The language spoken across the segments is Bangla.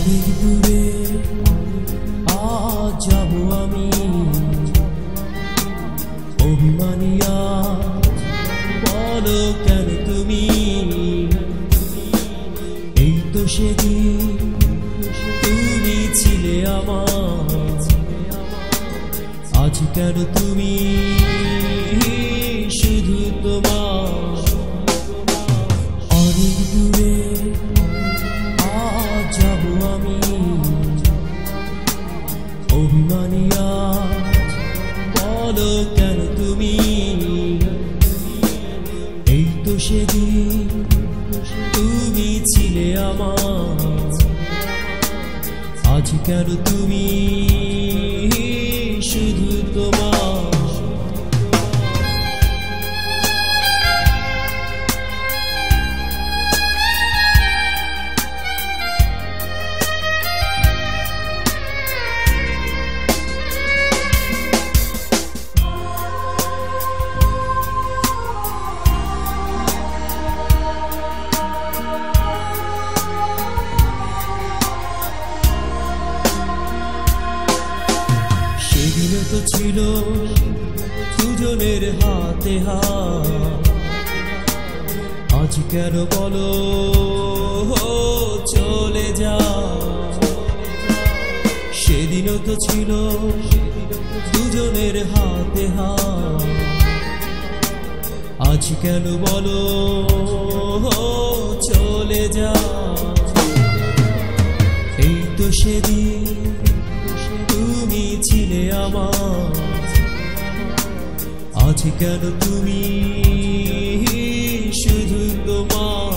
অনেক দূরে আজ যাব আমি। অভিমানিয়া বলো কেন তুমি? এই তো সেদিন তুমি ছিলে আমার। আজ কেন তুমি? শুধু তোমার সেদিন তুমি ছিলে আমার। আজ কেন তুমি শুধু তোমার দুজনের হাতে আজ কেন বলো চলে যা সেদিনও তো ছিল দুজনের হাতে আজ কেন বলো চলে যা এই তো সেদিন তুমি ছিলে আমার। কেন তুমি? শুধু তোমার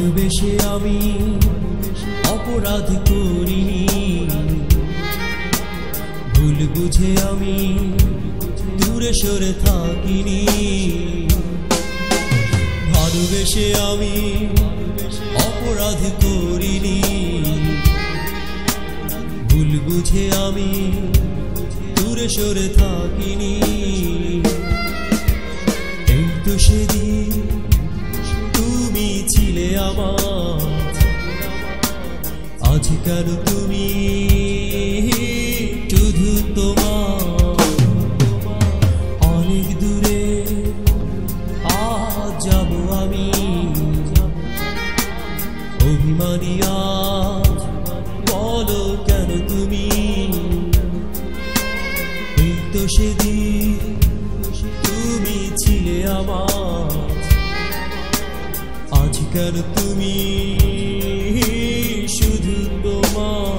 ভালোবেসে আমি অপরাধ করিনি। ভুল বুঝে আমি দূরে সরে থাকিনি। ভালোবেসে আমি অপরাধ করিনি। ভুল বুঝে আমি দূরে সরে থাকিনি। এই তো সেদিন তুমি ছিলে আমার। আজ কেন তুমি শুধু তোমার। অনেক দূরে আজ যাব আমি। অভিমানী আজ বলো কেন তুমি? এই তো সেদিন তুমি ছিলে আমার। শিকার তুমি শুধু তোমার